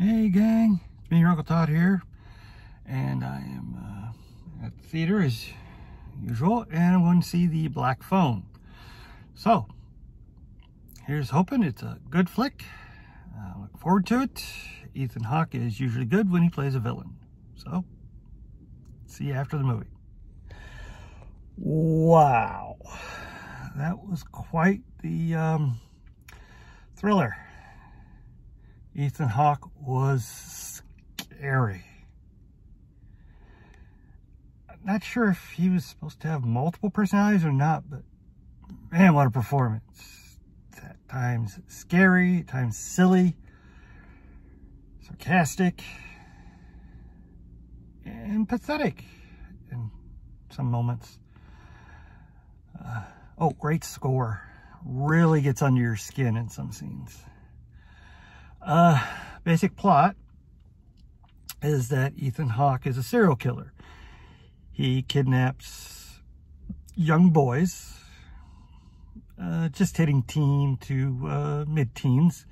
Hey gang, it's me, your Uncle Todd here, and I am uh, at the theater as usual, and I want to see the Black Phone. So, here's hoping it's a good flick. I look forward to it. Ethan Hawke is usually good when he plays a villain. So, see you after the movie. Wow, that was quite the um, thriller. Ethan Hawke was scary. Not sure if he was supposed to have multiple personalities or not, but man, what a performance. At times scary, at times silly, sarcastic, and pathetic in some moments. Uh, oh, great score. Really gets under your skin in some scenes. Uh, basic plot is that Ethan Hawke is a serial killer. He kidnaps young boys, uh, just hitting teen to uh, mid-teens,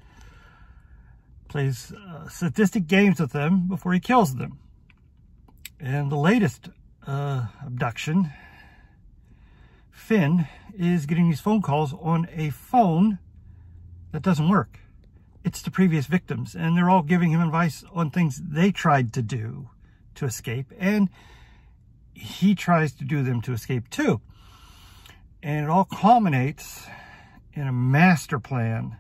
plays uh, sadistic games with them before he kills them. And the latest uh, abduction, Finn is getting these phone calls on a phone that doesn't work it's the previous victims and they're all giving him advice on things they tried to do to escape and he tries to do them to escape too. And it all culminates in a master plan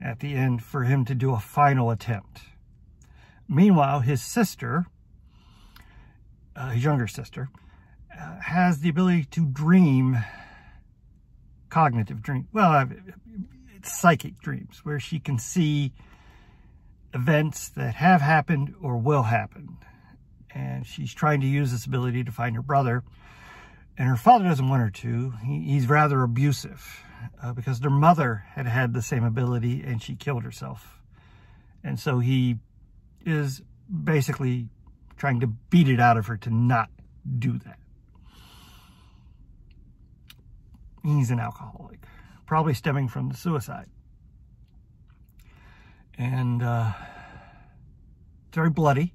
at the end for him to do a final attempt. Meanwhile his sister uh, his younger sister uh, has the ability to dream cognitive dream. Well psychic dreams where she can see events that have happened or will happen. And she's trying to use this ability to find her brother. And her father doesn't want her to. He, he's rather abusive uh, because their mother had had the same ability and she killed herself. And so he is basically trying to beat it out of her to not do that. He's an alcoholic probably stemming from the suicide. And uh, it's very bloody.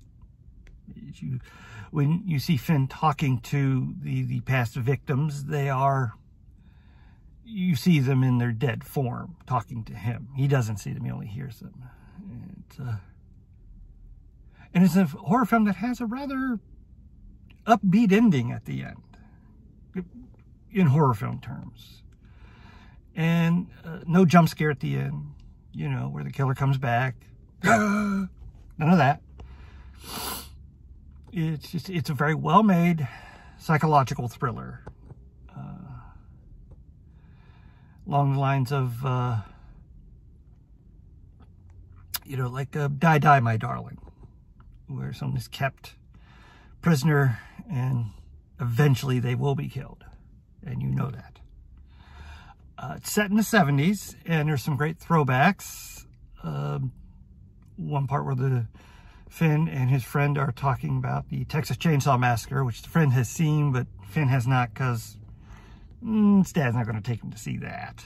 You, when you see Finn talking to the, the past victims, they are, you see them in their dead form talking to him. He doesn't see them, he only hears them. Uh, and it's a horror film that has a rather upbeat ending at the end, in horror film terms and uh, no jump scare at the end, you know, where the killer comes back. None of that. It's just, it's a very well-made psychological thriller. Uh, along the lines of, uh, you know, like uh, Die Die My Darling, where someone is kept prisoner and eventually they will be killed. And you know that. Uh, it's set in the 70s, and there's some great throwbacks. Uh, one part where the Finn and his friend are talking about the Texas Chainsaw Massacre, which the friend has seen, but Finn has not because mm, his dad's not going to take him to see that.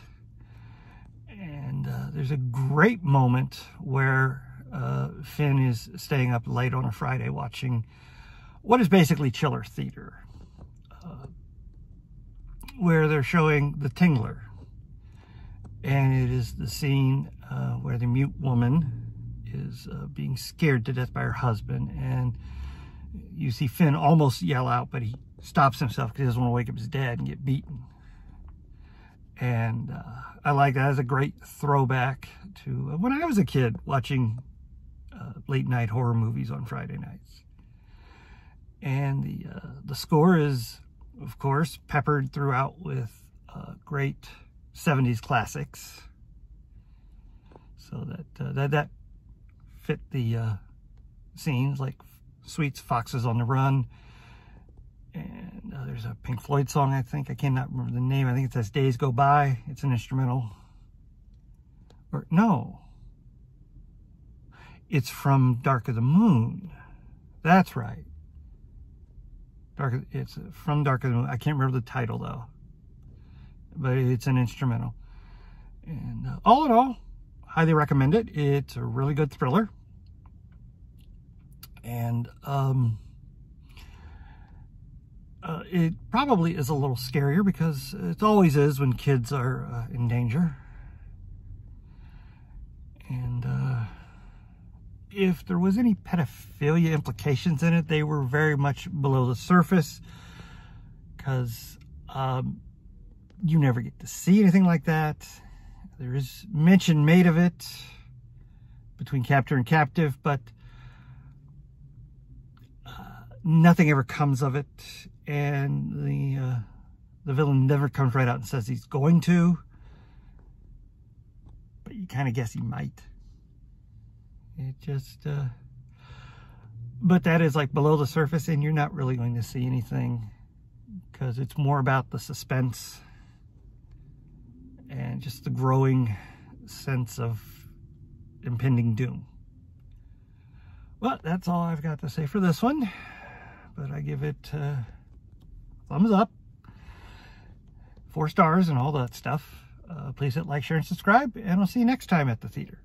And uh, there's a great moment where uh, Finn is staying up late on a Friday watching what is basically chiller theater, uh, where they're showing The Tingler, and it is the scene uh, where the mute woman is uh, being scared to death by her husband. And you see Finn almost yell out but he stops himself because he doesn't want to wake up his dad and get beaten. And uh, I like that. As a great throwback to uh, when I was a kid watching uh, late night horror movies on Friday nights. And the uh, the score is of course peppered throughout with great 70s classics. So that uh, that that fit the uh, scenes like Sweet's Foxes on the Run. And uh, there's a Pink Floyd song, I think. I cannot remember the name. I think it says Days Go By. It's an instrumental. Or, no. It's from Dark of the Moon. That's right. Dark. It's from Dark of the Moon. I can't remember the title, though but it's an instrumental. And uh, all in all, highly recommend it. It's a really good thriller. And um, uh, it probably is a little scarier because it always is when kids are uh, in danger. And uh, if there was any pedophilia implications in it, they were very much below the surface because um, you never get to see anything like that. There is mention made of it between captor and captive, but uh, nothing ever comes of it. And the uh, the villain never comes right out and says he's going to, but you kind of guess he might. It just, uh, but that is like below the surface, and you're not really going to see anything because it's more about the suspense and just the growing sense of impending doom. Well, that's all I've got to say for this one, but I give it uh, thumbs up, four stars, and all that stuff. Uh, please hit like, share, and subscribe, and I'll see you next time at the theater.